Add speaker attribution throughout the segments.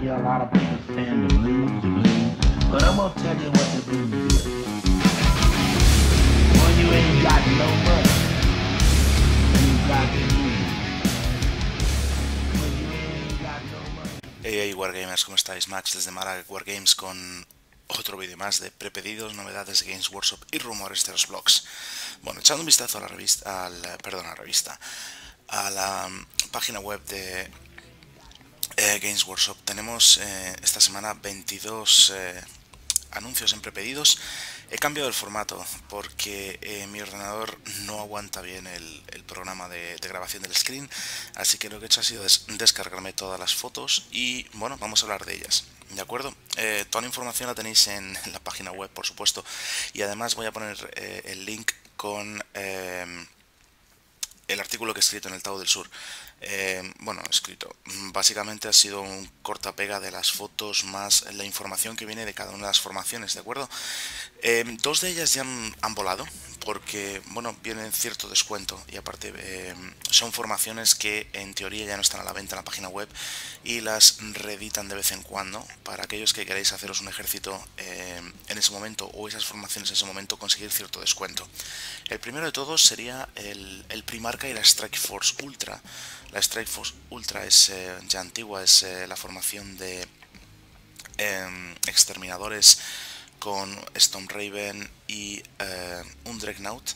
Speaker 1: A lot of blues, blues.
Speaker 2: Hey, hey, Wargamers, ¿cómo estáis? Max desde Málaga Wargames con otro vídeo más de prepedidos, novedades de Games Workshop y rumores de los blogs. Bueno, echando un vistazo a la revista, al, perdón, a la revista, a la mm, página web de eh, Games Workshop, tenemos eh, esta semana 22 eh, anuncios en prepedidos. He cambiado el formato porque eh, mi ordenador no aguanta bien el, programa de, grabación del screen, así que lo que he hecho ha sido des- descargarme todas las fotos y bueno, vamos a hablar de ellas. ¿De acuerdo? Eh, toda la información la tenéis en, la página web, por supuesto, y además voy a poner eh, el link con el artículo que he escrito en el Tao del Sur. Eh, bueno, escrito. Básicamente ha sido un corta pega de las fotos más la información que viene de cada una de las formaciones, ¿de acuerdo? Eh, dos de ellas ya han, volado porque, bueno, vienen cierto descuento y aparte eh, son formaciones que en teoría ya no están a la venta en la página web y las reeditan de vez en cuando para aquellos que queráis haceros un ejército en ese momento o esas formaciones en ese momento conseguir cierto descuento. El primero de todos sería el, el Primarca y la Strike Force Ultra. La Strike Force Ultra es eh, ya antigua, es eh, la formación de em, exterminadores con Storm Raven y eh, un Dreadnought.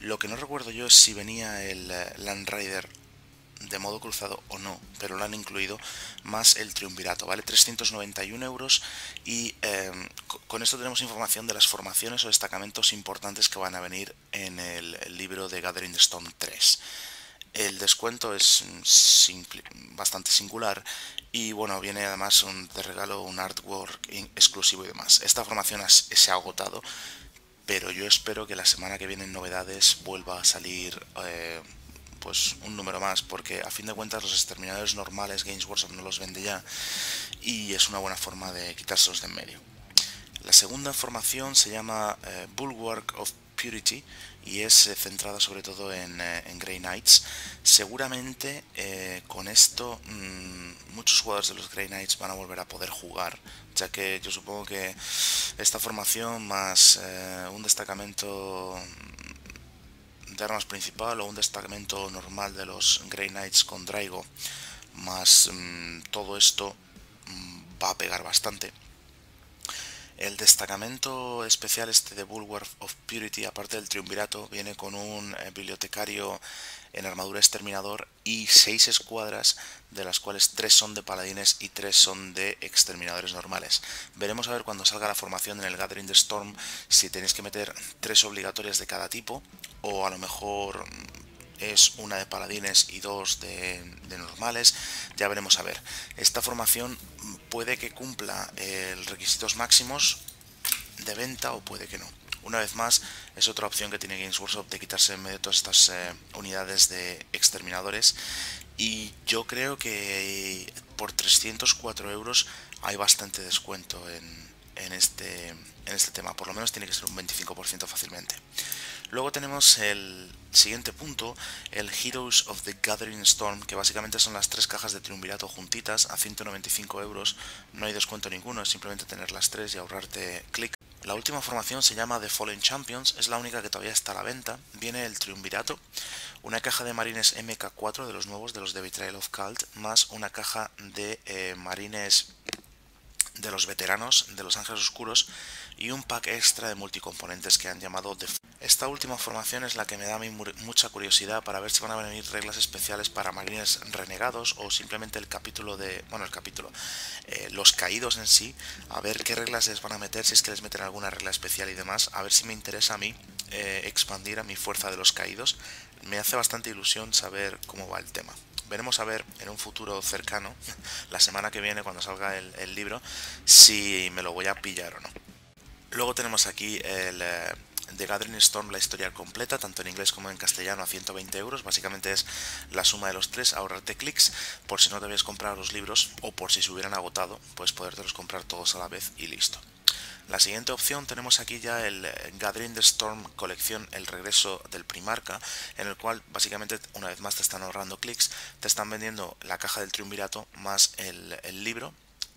Speaker 2: Lo que no recuerdo yo es si venía el Land Rider de modo cruzado o no, pero lo han incluido más el triunvirato, ¿vale? 391 euros y co- con esto tenemos información de las formaciones o destacamentos importantes que van a venir en el, libro de Gathering the Storm 3. El descuento es bastante singular y bueno, viene además un- de regalo un artwork exclusivo y demás. Esta formación se ha agotado, pero yo espero que la semana que viene en novedades vuelva a salir eh, pues un número más, porque a fin de cuentas los exterminadores normales Games Workshop no los vende ya y es una buena forma de quitárselos de en medio. La segunda formación se llama eh, Bulwark of Purity y es eh, centrada sobre todo en, eh, Grey Knights. Seguramente eh, con esto mm, muchos jugadores de los Grey Knights van a volver a poder jugar, ya que yo supongo que esta formación más un destacamento de armas principal o un destacamento normal de los Grey Knights con Draigo, más mm, todo esto mm, va a pegar bastante. El destacamento especial este de Bulwark of Purity, aparte del triunvirato, viene con un eh, bibliotecario en armadura exterminador y seis escuadras, de las cuales tres son de paladines y tres son de exterminadores normales. Veremos a ver cuando salga la formación en el Gathering the Storm si tenéis que meter tres obligatorias de cada tipo o a lo mejor es una de paladines y dos de, de normales. Ya veremos a ver. Esta formación puede que cumpla eh, requisitos máximos de venta o puede que no. Una vez más, es otra opción que tiene Games Workshop de quitarse en medio todas estas eh, unidades de exterminadores. Y yo creo que por 304 euros hay bastante descuento en, en este, en este tema. Por lo menos tiene que ser un 25% fácilmente. Luego tenemos el siguiente punto, el Heroes of the Gathering Storm, que básicamente son las tres cajas de triunvirato juntitas a 195 euros. No hay descuento ninguno, es simplemente tener las tres y ahorrarte clic. La última formación se llama The Fallen Champions, es la única que todavía está a la venta. Viene el triunvirato, una caja de marines MK4 de los nuevos, de los de Betrayal of Cult, más una caja de eh, marines de los veteranos de los Ángeles Oscuros y un pack extra de multicomponentes que han llamado The esta última formación es la que me da a mí mu- mucha curiosidad para ver si van a venir reglas especiales para marines renegados o simplemente el capítulo de, bueno, el capítulo, eh, los caídos en sí, a ver qué reglas les van a meter, si es que les meten alguna regla especial y demás, a ver si me interesa a mí eh, expandir a mi fuerza de los caídos. Me hace bastante ilusión saber cómo va el tema. Veremos a ver en un futuro cercano, la semana que viene cuando salga el libro, si me lo voy a pillar o no. Luego tenemos aquí el eh, The Gathering Storm, la historia completa, tanto en inglés como en castellano, a 120 euros. Básicamente es la suma de los tres, ahorrarte clics, por si no te habías comprar los libros o por si se hubieran agotado, pues podértelos comprar todos a la vez y listo. La siguiente opción tenemos aquí ya el eh, Gathering the Storm colección El regreso del Primarca, en el cual básicamente una vez más te están ahorrando clics, te están vendiendo la caja del triunvirato más el libro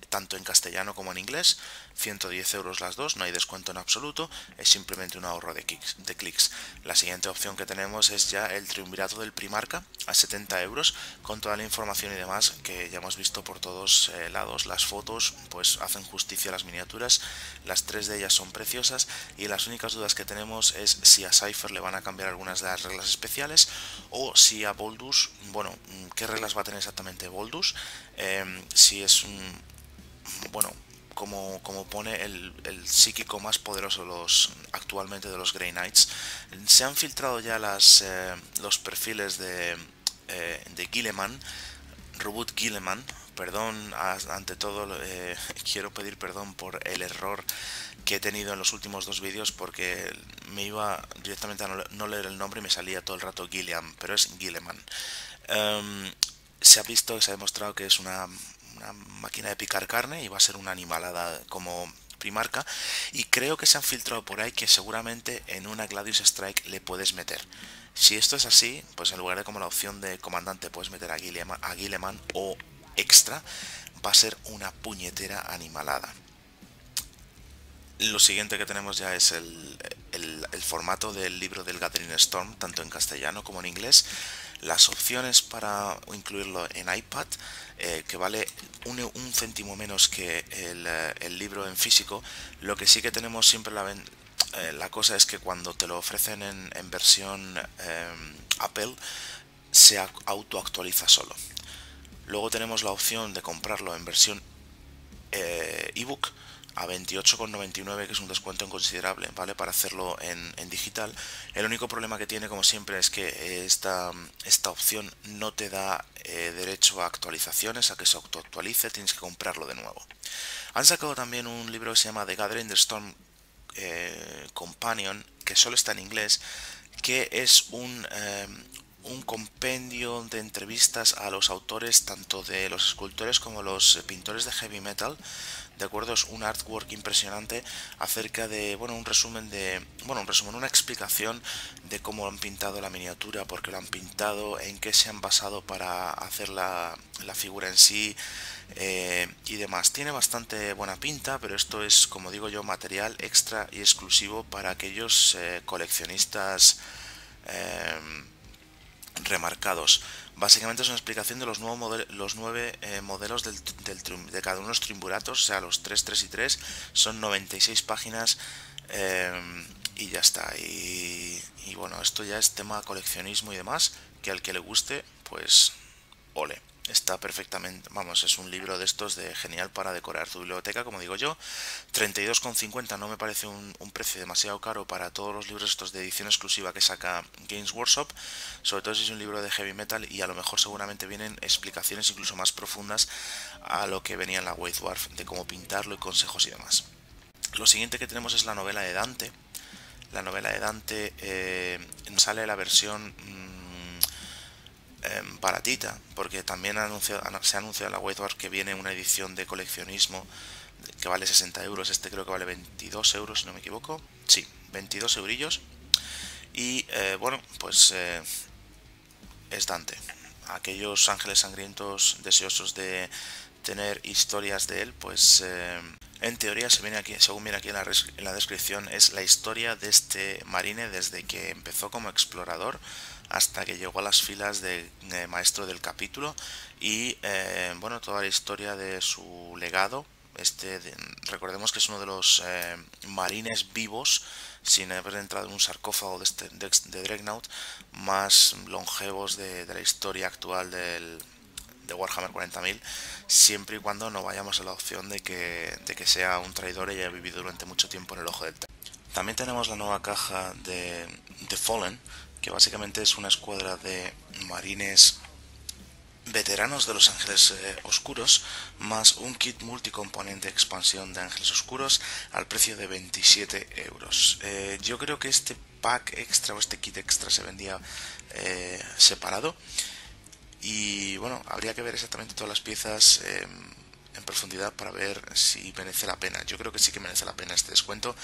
Speaker 2: tanto en castellano como en inglés, 110 euros las dos, no hay descuento en absoluto, es simplemente un ahorro de clics. De clics. La siguiente opción que tenemos es ya el triunvirato del Primarca a 70 euros, con toda la información y demás que ya hemos visto por todos eh, lados. Las fotos pues hacen justicia a las miniaturas, las tres de ellas son preciosas y las únicas dudas que tenemos es si a Cypher le van a cambiar algunas de las reglas especiales o si a Boldus, bueno, qué reglas va a tener exactamente Boldus, eh, si es un bueno, como, como pone el, psíquico más poderoso los, actualmente de los Grey Knights. Se han filtrado ya las, eh, los perfiles de, eh, de Gilliman, Robot Gilliman, perdón, ante todo eh, quiero pedir perdón por el error que he tenido en los últimos dos vídeos porque me iba directamente a no, leer el nombre y me salía todo el rato Gilliam, pero es Gilliman. Em, se ha visto, se ha demostrado que es una una máquina de picar carne y va a ser una animalada como primarca y creo que se han filtrado por ahí que seguramente en una Gladius Strike le puedes meter. Si esto es así, pues en lugar de como la opción de comandante puedes meter a Guilleman, o extra, va a ser una puñetera animalada. Lo siguiente que tenemos ya es el, el formato del libro del Gathering Storm, tanto en castellano como en inglés las opciones para incluirlo en iPad, eh, que vale un, un, céntimo menos que el, eh, el, libro en físico, lo que sí que tenemos siempre la, eh, la cosa es que cuando te lo ofrecen en, en versión Apple, se autoactualiza solo. Luego tenemos la opción de comprarlo en versión ebook a 28,99 que es un descuento inconsiderable vale para hacerlo en, digital. El único problema que tiene como siempre es que esta, esta opción no te da eh, derecho a actualizaciones a que se autoactualice tienes que comprarlo de nuevo. Han sacado también un libro que se llama The Gathering the Storm eh, Companion que solo está en inglés que es un, eh, un compendio de entrevistas a los autores tanto de los escultores como los pintores de heavy metal de acuerdo es un artwork impresionante acerca de bueno un resumen de bueno un resumen una explicación de cómo han pintado la miniatura por qué lo han pintado en qué se han basado para hacer la, la figura en sí eh, y demás. Tiene bastante buena pinta pero esto es como digo yo material extra y exclusivo para aquellos eh, coleccionistas eh, remarcados. Básicamente es una explicación de los, nuevos los nueve eh, modelos del, de cada uno de los trimburatos, o sea, los 3, 3 y 3, son 96 páginas eh, y ya está. Y, y bueno, esto ya es tema coleccionismo y demás, que al que le guste, pues ole está perfectamente, vamos, es un libro de estos de genial para decorar tu biblioteca, como digo yo. 32,50 no me parece un, precio demasiado caro para todos los libros estos de edición exclusiva que saca Games Workshop, sobre todo si es un libro de heavy metal y a lo mejor seguramente vienen explicaciones incluso más profundas a lo que venía en la White Dwarf, de cómo pintarlo y consejos y demás. Lo siguiente que tenemos es la novela de Dante. La novela de Dante eh, sale la versión mm, Em, baratita, porque también se ha anunciado en la web que viene una edición de coleccionismo que vale 60 euros, este creo que vale 22 euros si no me equivoco, sí, 22 eurillos, y eh, bueno, pues eh, es Dante, aquellos ángeles sangrientos deseosos de tener historias de él, pues eh, en teoría, se viene aquí, según viene aquí en la, en la, descripción, es la historia de este marine desde que empezó como explorador hasta que llegó a las filas de, maestro del capítulo. Y eh, bueno toda la historia de su legado este recordemos que es uno de los eh, marines vivos sin haber entrado en un sarcófago de, este, de, Dreadnought más longevos de, la historia actual del, de Warhammer 40.000 siempre y cuando no vayamos a la opción de que, de que sea un traidor y haya vivido durante mucho tiempo en el ojo del también tenemos la nueva caja de The Fallen que básicamente es una escuadra de marines veteranos de los Ángeles eh, Oscuros, más un kit multicomponente expansión de Ángeles Oscuros al precio de 27 euros. Eh, yo creo que este pack extra o este kit extra se vendía eh, separado y bueno, habría que ver exactamente todas las piezas en profundidad para ver si merece la pena. Yo creo que sí que merece la pena este descuento.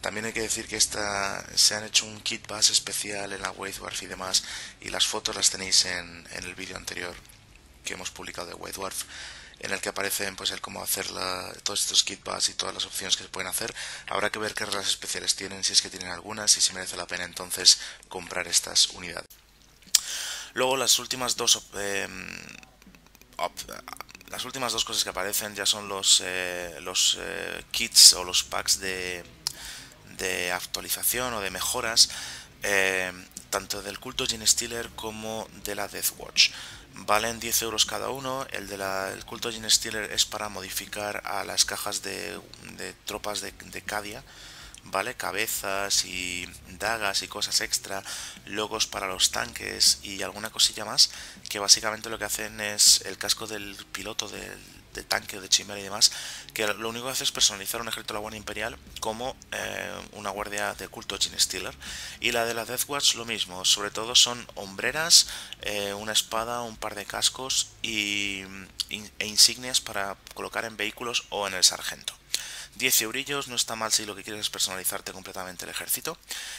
Speaker 2: También hay que decir que esta, se han hecho un kit base especial en la Wave y demás y las fotos las tenéis en, en el vídeo anterior que hemos publicado de White Dwarf en el que aparecen pues el cómo hacer todos estos kit y todas las opciones que se pueden hacer. Habrá que ver qué reglas especiales tienen, si es que tienen algunas y si merece la pena entonces comprar estas unidades. Luego las últimas dos em, las últimas dos cosas que aparecen ya son los eh, los eh, kits o los packs de, de actualización o de mejoras em, tanto del culto Gene Stealer como de la Death Watch valen 10 euros cada uno. El del de culto Gene Stealer es para modificar a las cajas de, tropas de, de, Cadia, ¿vale? Cabezas y dagas y cosas extra, logos para los tanques y alguna cosilla más, que básicamente lo que hacen es el casco del piloto del de tanque o de chimera y demás, que lo único que hace es personalizar un ejército de la Guardia Imperial como eh, una guardia de culto Gene Stealer. Y la de la Death Watch lo mismo, sobre todo son hombreras, eh, una espada, un par de cascos y, e insignias para colocar en vehículos o en el sargento. 10 eurillos, no está mal si lo que quieres es personalizarte completamente el ejército.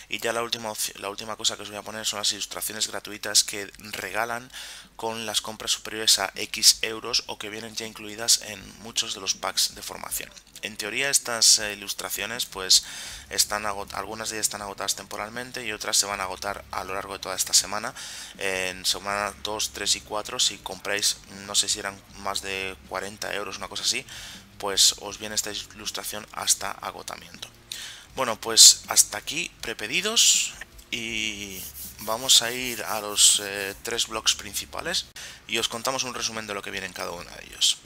Speaker 2: Y ya la última, la última cosa que os voy a poner son las ilustraciones gratuitas que regalan con las compras superiores a X euros o que vienen ya incluidas en muchos de los packs de formación. En teoría estas eh, ilustraciones pues están algunas de ellas están agotadas temporalmente y otras se van a agotar a lo largo de toda esta semana. En semana 2, 3 y 4 si compráis no sé si eran más de 40 euros, una cosa así, pues os viene esta ilustración hasta agotamiento. Bueno, pues hasta aquí prepedidos y vamos a ir a los eh, tres blogs principales y os contamos un resumen de lo que viene en cada uno de ellos.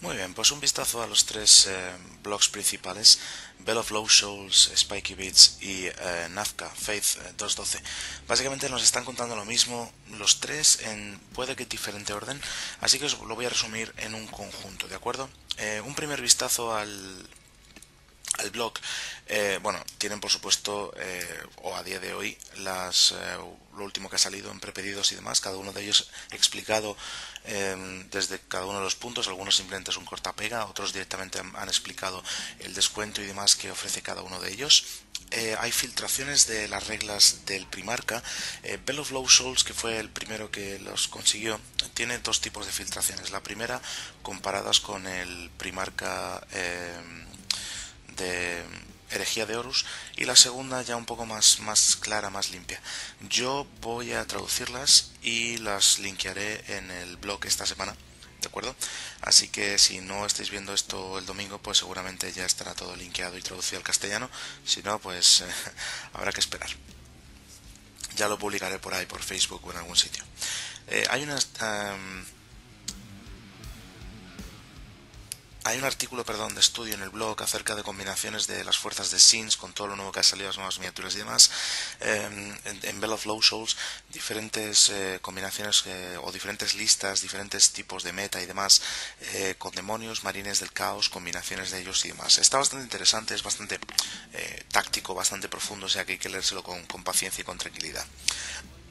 Speaker 2: Muy bien, pues un vistazo a los tres eh, blogs principales, Bell of Low Souls, Spiky Beats y eh, Faith 212. Básicamente nos están contando lo mismo, los tres en puede que diferente orden, así que os lo voy a resumir en un conjunto, ¿de acuerdo? Eh, un primer vistazo al, al blog, eh, bueno, tienen por supuesto, eh, o a día de hoy, las, lo último que ha salido en prepedidos y demás, cada uno de ellos explicado em, desde cada uno de los puntos, algunos simplemente es un cortapega, otros directamente han, explicado el descuento y demás que ofrece cada uno de ellos. hay filtraciones de las reglas del Primarca. Bell of Low Souls, que fue el primero que los consiguió, tiene dos tipos de filtraciones. La primera, comparadas con el Primarca eh, de Herejía de Horus, y la segunda ya un poco más, más clara, más limpia. Yo voy a traducirlas y las linkearé en el blog esta semana. ¿De acuerdo? Así que si no estáis viendo esto el domingo, pues seguramente ya estará todo linkeado y traducido al castellano. Si no, pues habrá que esperar. Ya lo publicaré por ahí, por Facebook o en algún sitio. Eh, hay unas... hay un artículo, perdón, de estudio en el blog acerca de combinaciones de las fuerzas de Sins con todo lo nuevo que ha salido, las nuevas miniaturas y demás. Em, en, Bell of Low Souls, diferentes eh, combinaciones eh, o diferentes listas, diferentes tipos de meta y demás, con demonios, marines del caos, combinaciones de ellos y demás. Está bastante interesante, es bastante táctico, bastante profundo, o sea que hay que leérselo con, paciencia y con tranquilidad.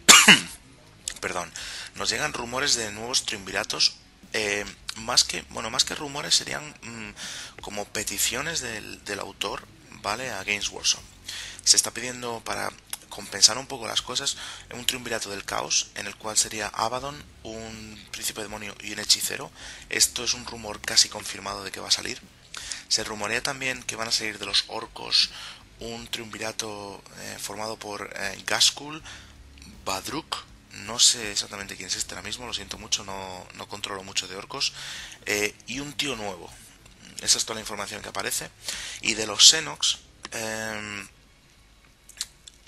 Speaker 2: perdón, nos llegan rumores de nuevos triunviratos. Eh, más que, bueno, más que rumores serían mm, como peticiones del, autor, ¿vale? A Games Workshop. Se está pidiendo para compensar un poco las cosas un triunvirato del caos en el cual sería Abaddon, un príncipe demonio y un hechicero. Esto es un rumor casi confirmado de que va a salir. Se rumorea también que van a salir de los orcos un triunvirato eh, formado por eh, Gaskul, Badruk, no sé exactamente quién es este ahora mismo, lo siento mucho, no, no controlo mucho de orcos, eh, y un tío nuevo. Esa es toda la información que aparece. Y de los Xenox, em,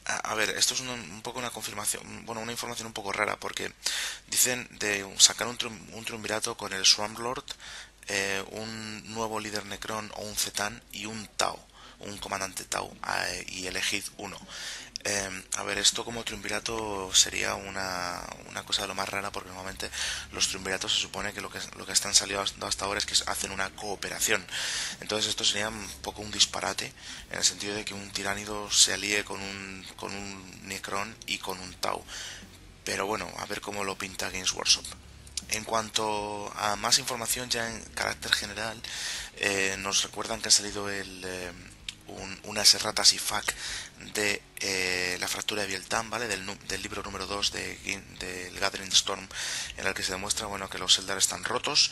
Speaker 2: a, ver, esto es un, poco una confirmación, bueno, una información un poco rara, porque dicen de sacar un, un triunvirato con el Swarmlord, eh, un nuevo líder Necron o un Zetan y un Tau, un comandante Tau, eh, y elegid uno. Em, a ver, esto como triunvirato sería una, una, cosa de lo más rara porque normalmente los triunviratos se supone que lo que, lo que están saliendo hasta ahora es que hacen una cooperación. Entonces esto sería un poco un disparate en el sentido de que un tiránido se alíe con un, con un Necron y con un Tau. Pero bueno, a ver cómo lo pinta Games Workshop. en cuanto a más información ya en carácter general, eh, nos recuerdan que ha salido el, eh, un, unas erratas y FAQ de eh, la fractura de Bieltan, ¿vale? Del, libro número 2 de, del Gathering Storm, en el que se demuestra bueno, que los Eldar están rotos,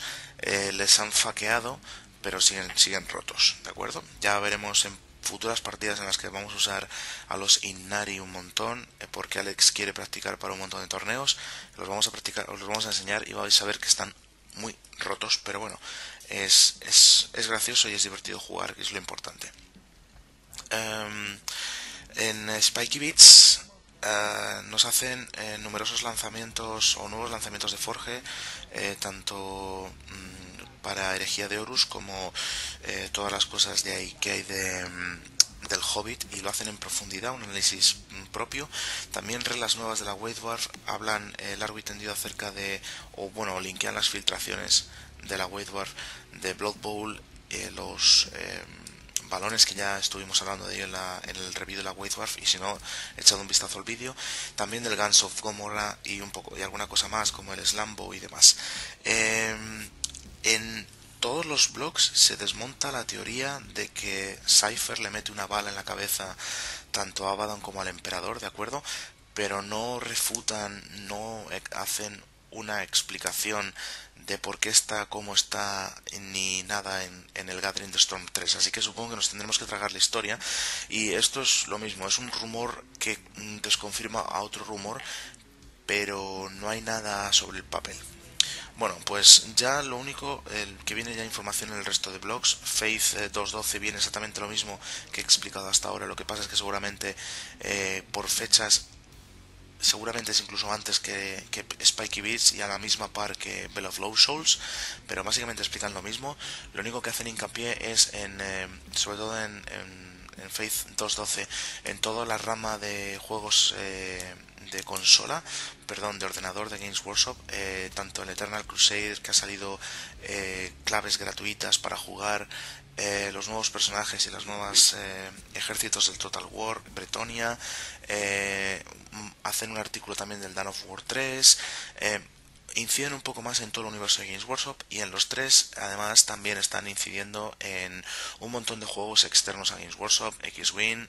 Speaker 2: les han faqueado, pero siguen, siguen rotos, ¿de acuerdo? Ya veremos en futuras partidas en las que vamos a usar a los Innari un montón, eh, porque Alex quiere practicar para un montón de torneos, los vamos a practicar, os los vamos a enseñar y vais a ver que están muy rotos, pero bueno, es, es, es gracioso y es divertido jugar, que es lo importante. Um, en Spiky Beats uh, nos hacen eh, numerosos lanzamientos o nuevos lanzamientos de Forge, eh, tanto mm, para Herejía de Horus como eh, todas las cosas de ahí que hay de, mm, del Hobbit y lo hacen en profundidad, un análisis mm, propio. También reglas nuevas de la White Dwarf hablan eh, largo y tendido acerca de, o bueno, linkean las filtraciones de la White Dwarf de Blood Bowl, eh, los balones que ya estuvimos hablando de ello en, la, en el review de la White Dwarf y si no echado un vistazo al vídeo también del Guns of Gomorrah y un poco y alguna cosa más como el Slambo y demás eh, en todos los blogs se desmonta la teoría de que Cypher le mete una bala en la cabeza tanto a Abaddon como al emperador, ¿de acuerdo? Pero no refutan, no hacen una explicación de por qué está como está ni nada en, el Gathering de Storm 3. Así que supongo que nos tendremos que tragar la historia. Y esto es lo mismo, es un rumor que mm, desconfirma a otro rumor, pero no hay nada sobre el papel. Bueno, pues ya lo único, el que viene ya información en el resto de blogs, Faith 2.12 viene exactamente lo mismo que he explicado hasta ahora, lo que pasa es que seguramente eh, por fechas, seguramente es incluso antes que, que, Spikey Beats y a la misma par que Bell of Low Souls, pero básicamente explican lo mismo, lo único que hacen hincapié es en, eh, sobre todo en, en, Faith 2.12, en toda la rama de juegos... Eh, de consola, perdón, de ordenador de Games Workshop, eh, tanto el Eternal Crusader que ha salido claves gratuitas para jugar eh, los nuevos personajes y los nuevos eh, ejércitos del Total War, Bretonia, eh, hacen un artículo también del Dan of War 3, eh, inciden un poco más en todo el universo de Games Workshop y en los tres además también están incidiendo en un montón de juegos externos a Games Workshop, X-Wing,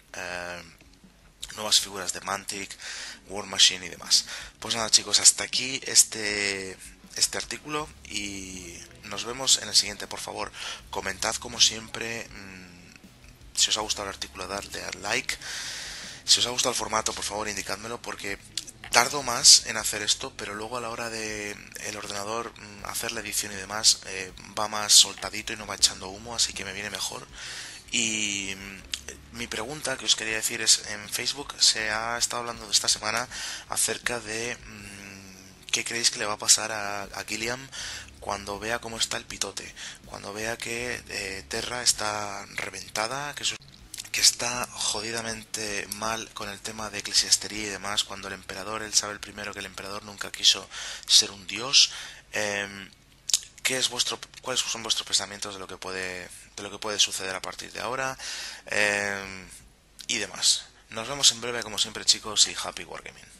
Speaker 2: nuevas figuras de Mantic, War Machine y demás. Pues nada chicos, hasta aquí este, este artículo y nos vemos en el siguiente. Por favor, comentad como siempre mmm, si os ha gustado el artículo, darle al like. Si os ha gustado el formato, por favor, indicádmelo porque tardo más en hacer esto, pero luego a la hora de el ordenador mm, hacer la edición y demás eh, va más soltadito y no va echando humo, así que me viene mejor. Y mi pregunta que os quería decir es, en Facebook se ha estado hablando de esta semana acerca de qué creéis que le va a pasar a, a Gilliam cuando vea cómo está el pitote, cuando vea que eh, Terra está reventada, que, su, que está jodidamente mal con el tema de eclesiastería y demás, cuando el emperador, él sabe el primero que el emperador nunca quiso ser un dios. Eh, ¿Qué es vuestro, ¿Cuáles son vuestros pensamientos de lo que puede, de lo que puede suceder a partir de ahora? Eh, y demás. Nos vemos en breve, como siempre, chicos, y Happy Wargaming.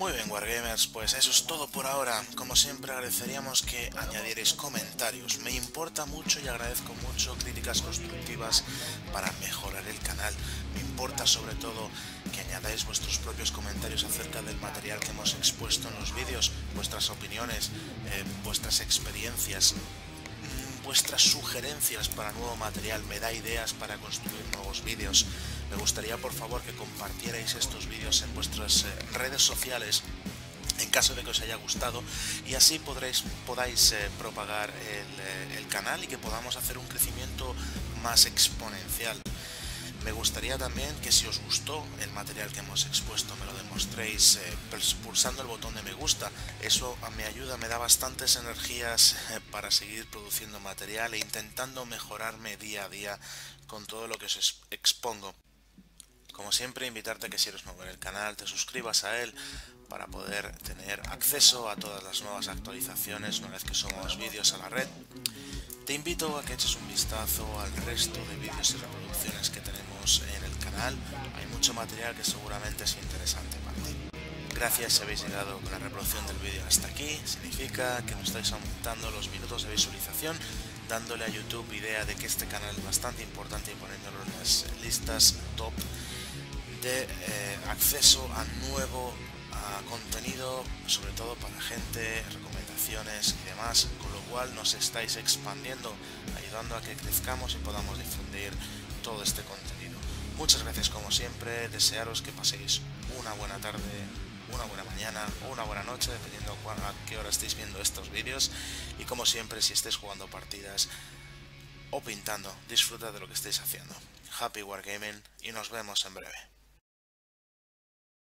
Speaker 2: Muy bien, Wargamers, pues eso es todo por ahora. Como siempre, agradeceríamos que añadierais comentarios. Me importa mucho y agradezco mucho críticas constructivas para mejorar el canal. Me importa sobre todo que añadáis vuestros propios comentarios acerca del material que hemos expuesto en los vídeos, vuestras opiniones, eh, vuestras experiencias, vuestras sugerencias para nuevo material, me da ideas para construir nuevos vídeos. Me gustaría por favor que compartierais estos vídeos en vuestras eh, redes sociales en caso de que os haya gustado y así podréis, podáis eh, propagar el, eh, el canal y que podamos hacer un crecimiento más exponencial. Me gustaría también que si os gustó el material que hemos expuesto me lo demostréis pulsando el botón de me gusta. Eso me ayuda, me da bastantes energías para seguir produciendo material e intentando mejorarme día a día con todo lo que os expongo. Como siempre, invitarte a que si eres nuevo en el canal te suscribas a él para poder tener acceso a todas las nuevas actualizaciones una vez que somos vídeos a la red. Te invito a que eches un vistazo al resto de vídeos y reproducciones que tenemos en el canal. Hay mucho material que seguramente es interesante para ti. Gracias si habéis llegado con la reproducción del vídeo hasta aquí. Significa que nos estáis aumentando los minutos de visualización, dándole a YouTube idea de que este canal es bastante importante y poniéndolo en las listas top de eh, acceso a nuevo contenido, sobre todo para gente, recomendaciones y demás, con lo cual nos estáis expandiendo, ayudando a que crezcamos y podamos difundir todo este contenido. Muchas gracias como siempre, desearos que paséis una buena tarde, una buena mañana o una buena noche, dependiendo a qué hora estéis viendo estos vídeos. Y como siempre, si estéis jugando partidas o pintando, disfruta de lo que estéis haciendo. Happy Wargaming y nos vemos en breve.